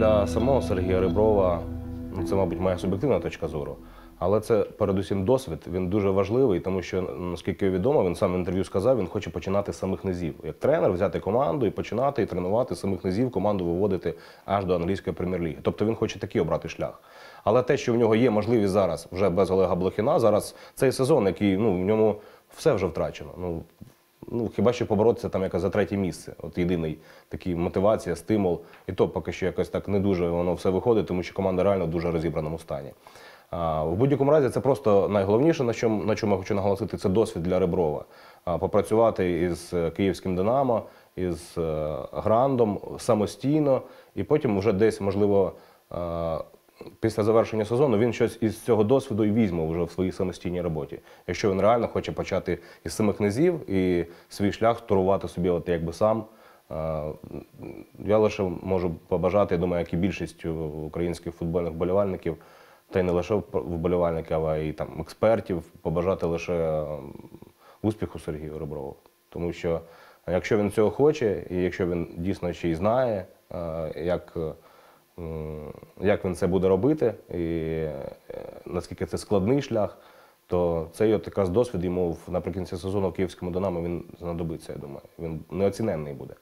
для самого Сергія Реброва, ну це, мабуть, моя суб'єктивна точка зору. Але це передусім досвід. Він дуже важливий, тому що, наскільки відомо, він сам в інтерв'ю сказав, він хоче починати з самих низів. Як тренер взяти команду і починати і тренувати самих низів, команду виводити аж до англійської прем'єр-ліги. Тобто він хоче такий обрати шлях. Але те, що в нього є можливість зараз, вже без Олега Блохіна, зараз цей сезон, який ну в ньому все вже втрачено. Ну Ну, хіба що поборотися там якось за третє місце. От єдиний такий мотивація, стимул. І то поки що якось так не дуже воно все виходить, тому що команда реально в дуже розібраному стані. А, в будь-якому разі це просто найголовніше, на чому, на чому я хочу наголосити, це досвід для Реброва. А, попрацювати із е, київським Динамо, із е, Грандом самостійно, і потім вже десь, можливо, е, після завершення сезону він щось із цього досвіду і візьме вже в своїй самостійній роботі. Якщо він реально хоче почати із самих низів і свій шлях турувати собі, от якби сам. Е, Я лише можу побажати, я думаю, як і більшість українських футбольних вболівальників, та й не лише вболівальників, а й там експертів, побажати лише е, успіху Сергію Реброву. Тому що якщо він цього хоче, і якщо він дійсно ще й знає, е, як, е, як він це буде робити, і е, наскільки це складний шлях, то цей от якраз досвід йому наприкінці сезону в київському Динамо він знадобиться, я думаю. Він неоціненний буде.